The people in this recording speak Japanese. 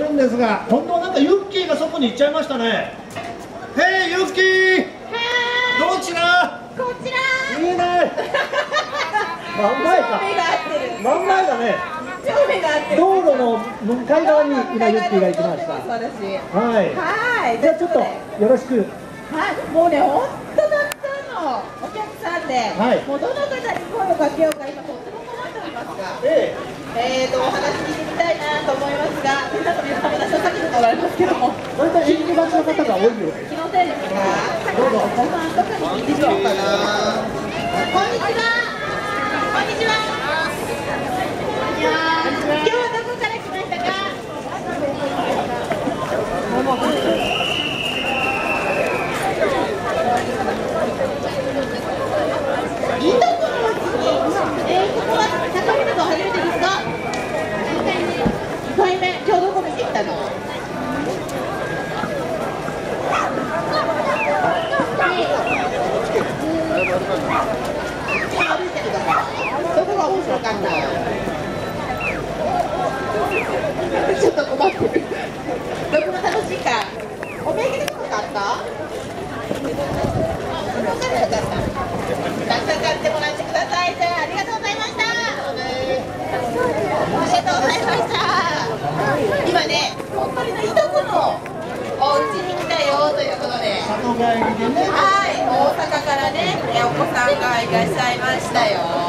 るんですが今度はなんかユッキーがそこに行っちゃいましたね。へいユッキー。どちら？こちら。見えない 真ん前か。真ん前だね。道路の向かい側に今ユッキーが行きました。私。はい。はい。じゃあちょっとよろしく。はい。もうね本当たくさんのお客さんで、はい。もうどの方に声をかけようか今とっても困っておりますが。ええ。ーとお話聞いてみたいなと思いますが皆さん皆さんられますけども。え大体入り口の方が多いよ。うです気のせいですかどうぞ聞いてみようかなこんにちはこんにちは今日はどこから来ましたかいとこのうちに、えー、ここは高見るの初めてですか2回目今日どこ見てきたの歩いてるだからどこが面白かったちょっと困ってる。どこが楽しいか。お土産でも買った？分かんなかった。たくさん買ってもらってください。じゃあありがとうございました。ありがとうございました。今ね本当にねいとこのお家に来たよということで。里帰りでね。はい、大阪からね、えお子さんがいらっしゃいましたよ。